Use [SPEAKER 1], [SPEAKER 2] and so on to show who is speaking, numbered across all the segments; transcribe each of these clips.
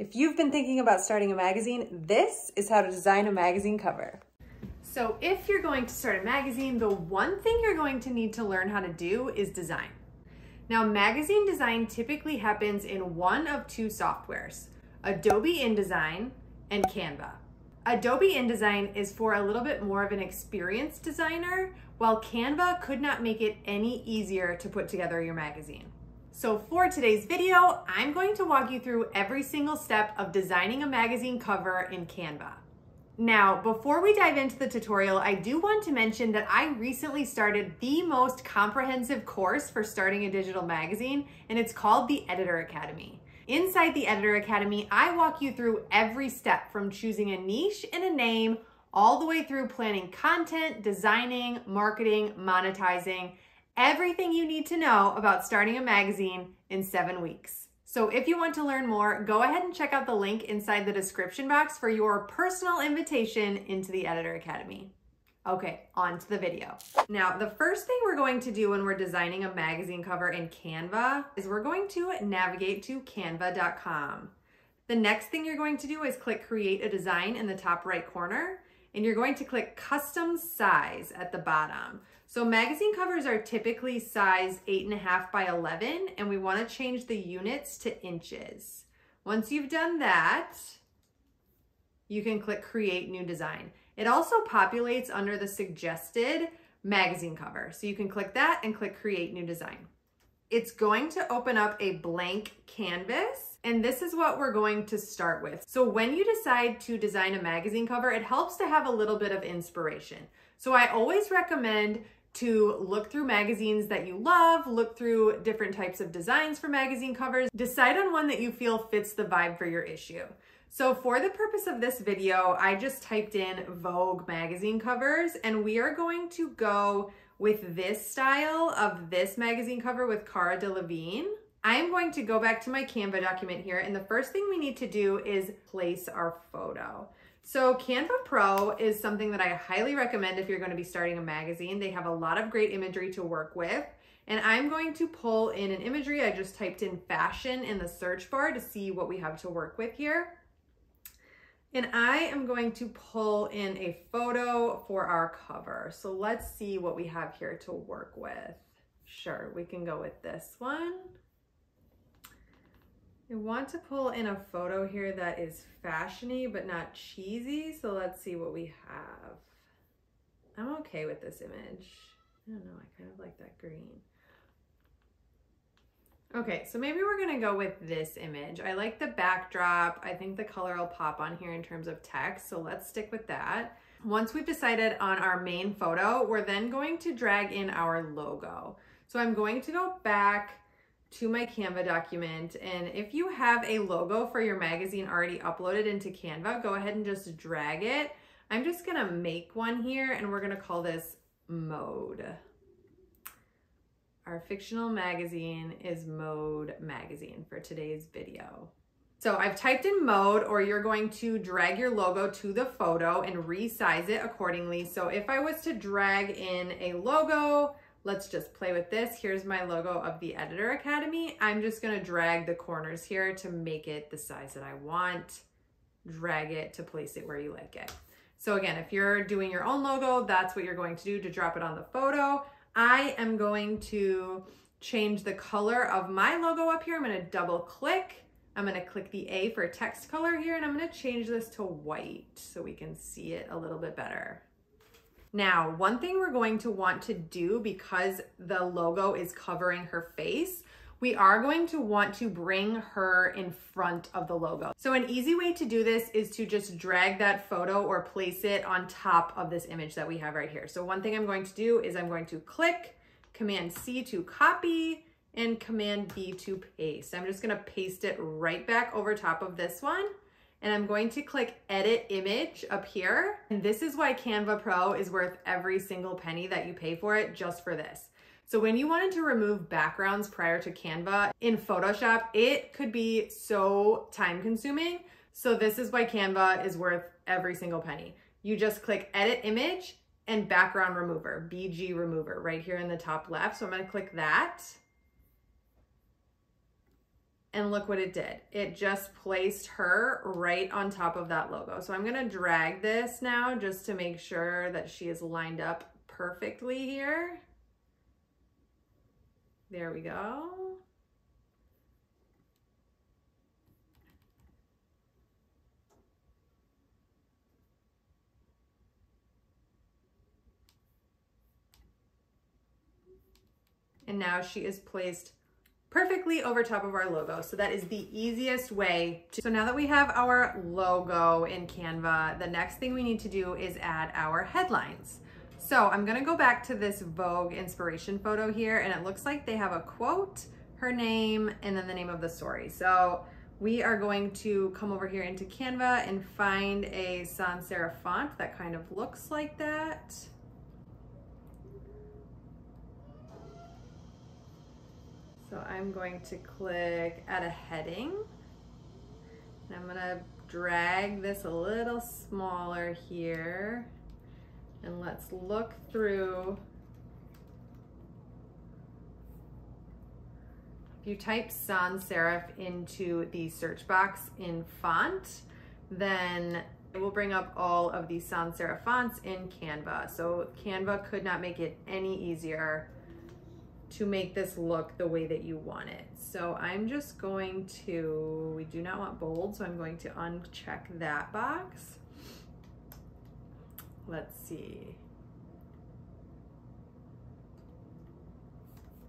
[SPEAKER 1] If you've been thinking about starting a magazine, this is how to design a magazine cover.
[SPEAKER 2] So if you're going to start a magazine, the one thing you're going to need to learn how to do is design. Now, magazine design typically happens in one of two softwares, Adobe InDesign and Canva. Adobe InDesign is for a little bit more of an experienced designer, while Canva could not make it any easier to put together your magazine. So for today's video, I'm going to walk you through every single step of designing a magazine cover in Canva. Now, before we dive into the tutorial, I do want to mention that I recently started the most comprehensive course for starting a digital magazine, and it's called the Editor Academy. Inside the Editor Academy, I walk you through every step from choosing a niche and a name all the way through planning content, designing, marketing, monetizing, everything you need to know about starting a magazine in seven weeks. So if you want to learn more, go ahead and check out the link inside the description box for your personal invitation into the Editor Academy. Okay, on to the video. Now, the first thing we're going to do when we're designing a magazine cover in Canva is we're going to navigate to canva.com. The next thing you're going to do is click create a design in the top right corner and you're going to click custom size at the bottom. So magazine covers are typically size eight and a half by 11, and we wanna change the units to inches. Once you've done that, you can click create new design. It also populates under the suggested magazine cover. So you can click that and click create new design. It's going to open up a blank canvas and this is what we're going to start with. So when you decide to design a magazine cover, it helps to have a little bit of inspiration. So I always recommend to look through magazines that you love, look through different types of designs for magazine covers, decide on one that you feel fits the vibe for your issue. So for the purpose of this video, I just typed in Vogue magazine covers and we are going to go with this style of this magazine cover with Cara Delevingne. I'm going to go back to my Canva document here and the first thing we need to do is place our photo. So Canva Pro is something that I highly recommend if you're going to be starting a magazine. They have a lot of great imagery to work with. And I'm going to pull in an imagery. I just typed in fashion in the search bar to see what we have to work with here. And I am going to pull in a photo for our cover. So let's see what we have here to work with. Sure, we can go with this one. I want to pull in a photo here that is fashiony but not cheesy. So let's see what we have. I'm okay with this image. I don't know, I kind of like that green. Okay, so maybe we're gonna go with this image. I like the backdrop. I think the color will pop on here in terms of text, so let's stick with that. Once we've decided on our main photo, we're then going to drag in our logo. So I'm going to go back to my Canva document. And if you have a logo for your magazine already uploaded into Canva, go ahead and just drag it. I'm just gonna make one here and we're gonna call this Mode. Our fictional magazine is Mode Magazine for today's video. So I've typed in mode or you're going to drag your logo to the photo and resize it accordingly. So if I was to drag in a logo, Let's just play with this. Here's my logo of the Editor Academy. I'm just gonna drag the corners here to make it the size that I want. Drag it to place it where you like it. So again, if you're doing your own logo, that's what you're going to do to drop it on the photo. I am going to change the color of my logo up here. I'm gonna double click. I'm gonna click the A for text color here and I'm gonna change this to white so we can see it a little bit better. Now, one thing we're going to want to do because the logo is covering her face, we are going to want to bring her in front of the logo. So an easy way to do this is to just drag that photo or place it on top of this image that we have right here. So one thing I'm going to do is I'm going to click Command C to copy and Command V to paste. I'm just gonna paste it right back over top of this one and I'm going to click edit image up here. And this is why Canva Pro is worth every single penny that you pay for it just for this. So when you wanted to remove backgrounds prior to Canva in Photoshop, it could be so time consuming. So this is why Canva is worth every single penny. You just click edit image and background remover, BG remover right here in the top left. So I'm gonna click that. And look what it did. It just placed her right on top of that logo. So I'm gonna drag this now just to make sure that she is lined up perfectly here. There we go. And now she is placed perfectly over top of our logo. So that is the easiest way. To, so now that we have our logo in Canva, the next thing we need to do is add our headlines. So I'm gonna go back to this Vogue inspiration photo here and it looks like they have a quote, her name, and then the name of the story. So we are going to come over here into Canva and find a sans serif font that kind of looks like that. So I'm going to click add a heading. And I'm gonna drag this a little smaller here. And let's look through. If you type sans serif into the search box in font, then it will bring up all of the sans serif fonts in Canva. So Canva could not make it any easier to make this look the way that you want it. So I'm just going to, we do not want bold, so I'm going to uncheck that box. Let's see.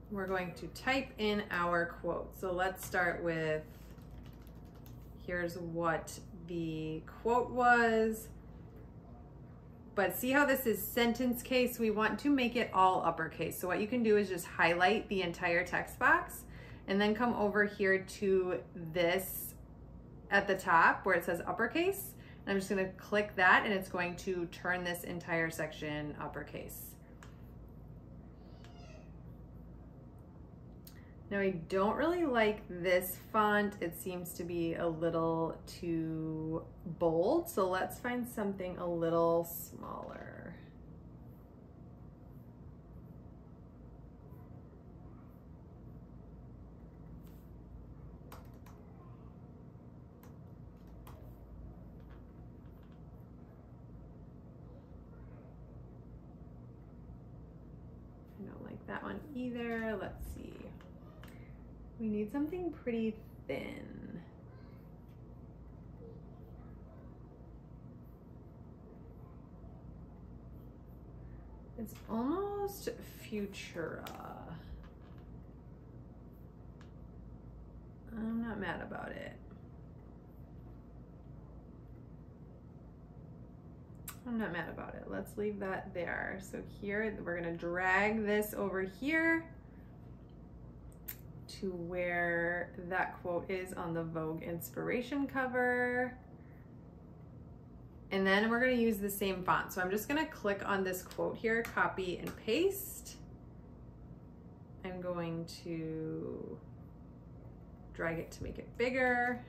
[SPEAKER 2] We're going to type in our quote. So let's start with, here's what the quote was. But see how this is sentence case? We want to make it all uppercase. So what you can do is just highlight the entire text box and then come over here to this at the top where it says uppercase. And I'm just gonna click that and it's going to turn this entire section uppercase. Now I don't really like this font. It seems to be a little too bold. So let's find something a little smaller. I don't like that one either. Let's see. We need something pretty thin. It's almost Futura. I'm not mad about it. I'm not mad about it. Let's leave that there. So here, we're gonna drag this over here to where that quote is on the Vogue inspiration cover. And then we're gonna use the same font. So I'm just gonna click on this quote here, copy and paste. I'm going to drag it to make it bigger.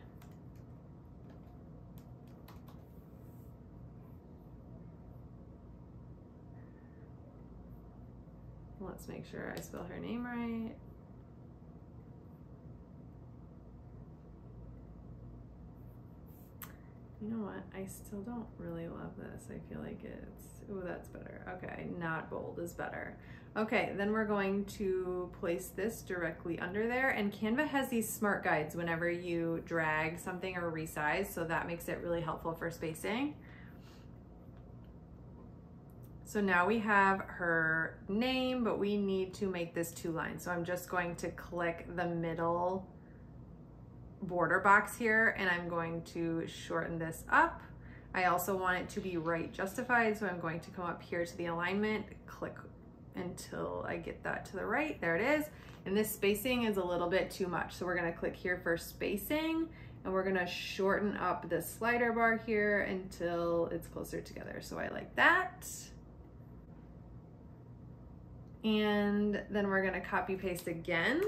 [SPEAKER 2] Let's make sure I spell her name right. You know what? I still don't really love this. I feel like it's, oh, that's better. Okay, not bold is better. Okay, then we're going to place this directly under there. And Canva has these smart guides whenever you drag something or resize, so that makes it really helpful for spacing. So now we have her name, but we need to make this two lines. So I'm just going to click the middle border box here and I'm going to shorten this up. I also want it to be right justified, so I'm going to come up here to the alignment, click until I get that to the right. There it is. And this spacing is a little bit too much. So we're gonna click here for spacing and we're gonna shorten up the slider bar here until it's closer together. So I like that. And then we're gonna copy paste again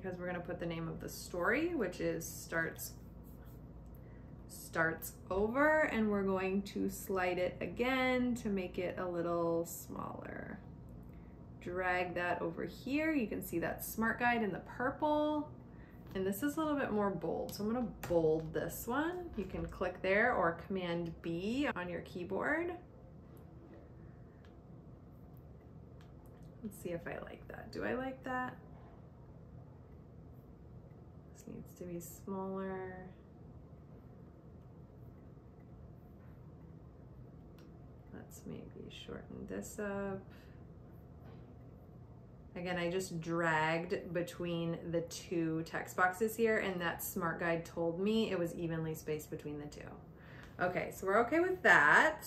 [SPEAKER 2] because we're gonna put the name of the story, which is starts starts over and we're going to slide it again to make it a little smaller. Drag that over here. You can see that smart guide in the purple. And this is a little bit more bold. So I'm gonna bold this one. You can click there or Command B on your keyboard. Let's see if I like that. Do I like that? Needs to be smaller. Let's maybe shorten this up. Again, I just dragged between the two text boxes here and that smart guide told me it was evenly spaced between the two. Okay, so we're okay with that.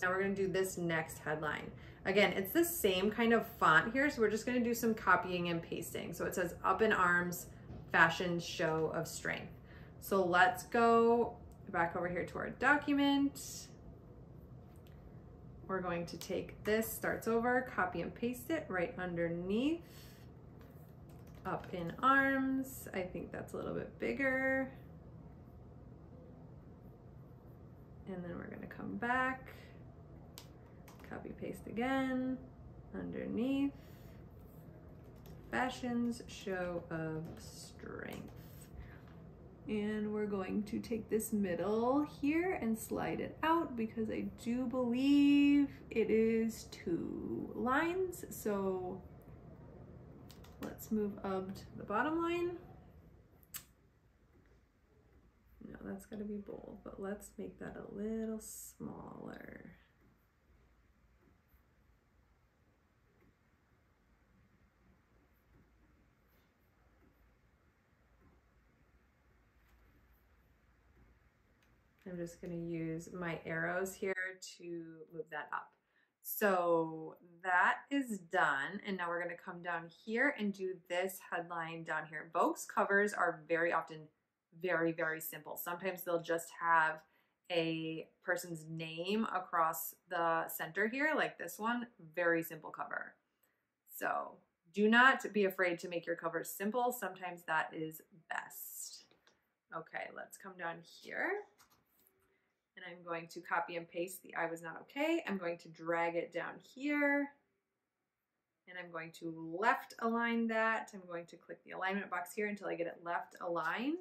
[SPEAKER 2] Now we're gonna do this next headline. Again, it's the same kind of font here, so we're just gonna do some copying and pasting. So it says up in arms, fashion show of strength. So let's go back over here to our document. We're going to take this, starts over, copy and paste it right underneath. Up in arms, I think that's a little bit bigger. And then we're gonna come back, copy paste again, underneath. Fashion's show of strength. And we're going to take this middle here and slide it out because I do believe it is two lines. So let's move up to the bottom line. No, that's gotta be bold, but let's make that a little smaller. I'm just gonna use my arrows here to move that up. So that is done. And now we're gonna come down here and do this headline down here. Vogue's covers are very often very, very simple. Sometimes they'll just have a person's name across the center here, like this one, very simple cover. So do not be afraid to make your covers simple. Sometimes that is best. Okay, let's come down here and I'm going to copy and paste the I was not okay. I'm going to drag it down here and I'm going to left align that. I'm going to click the alignment box here until I get it left aligned.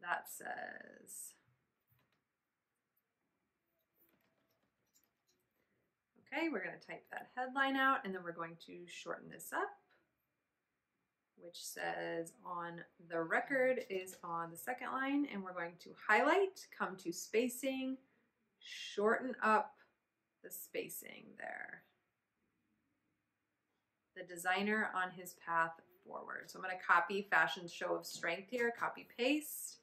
[SPEAKER 2] That says, okay, we're gonna type that headline out and then we're going to shorten this up which says on the record is on the second line and we're going to highlight, come to spacing, shorten up the spacing there. The designer on his path forward. So I'm going to copy fashion Show of Strength here, copy paste,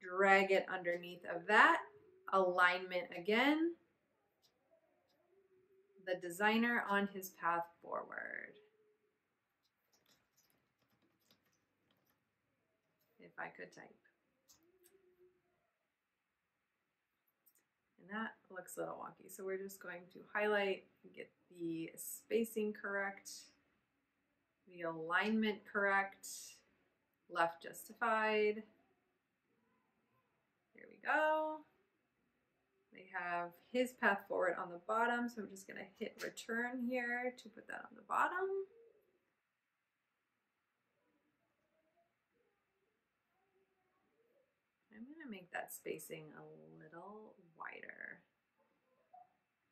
[SPEAKER 2] drag it underneath of that, alignment again, the designer on his path forward. If I could type. And that looks a little wonky. So we're just going to highlight, and get the spacing correct, the alignment correct, left justified. Here we go. They have his path forward on the bottom, so I'm just gonna hit return here to put that on the bottom. to make that spacing a little wider.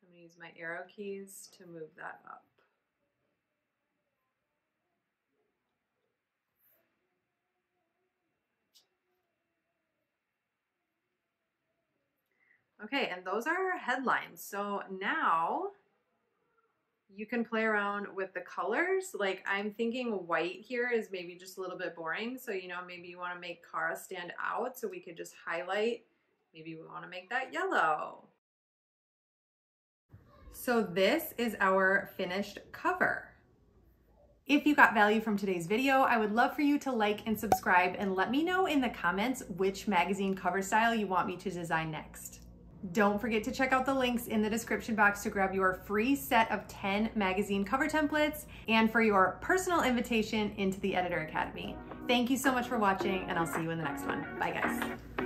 [SPEAKER 2] I'm going to use my arrow keys to move that up. Okay, and those are our headlines. So now you can play around with the colors. Like I'm thinking white here is maybe just a little bit boring. So, you know, maybe you want to make Cara stand out. So we could just highlight. Maybe we want to make that yellow. So this is our finished cover. If you got value from today's video, I would love for you to like and subscribe and let me know in the comments which magazine cover style you want me to design next. Don't forget to check out the links in the description box to grab your free set of 10 magazine cover templates and for your personal invitation into the Editor Academy. Thank you so much for watching and I'll see you in the next one. Bye guys.